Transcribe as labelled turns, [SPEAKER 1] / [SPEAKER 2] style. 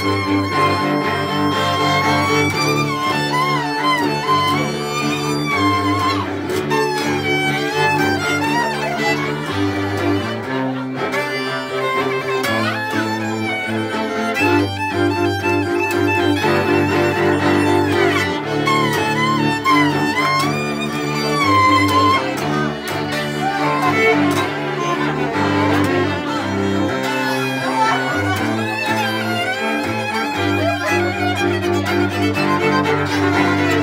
[SPEAKER 1] Música Música